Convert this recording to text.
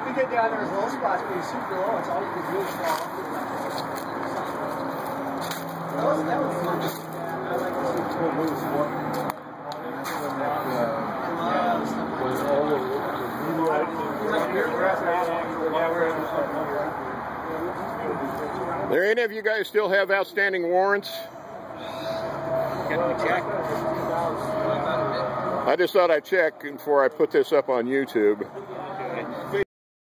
If you get down there, as low spots where you super low. It's all you can do is fall the That was, that was fun. I Was all there any of you guys still have outstanding warrants? Get the check. I just thought I'd check before I put this up on YouTube.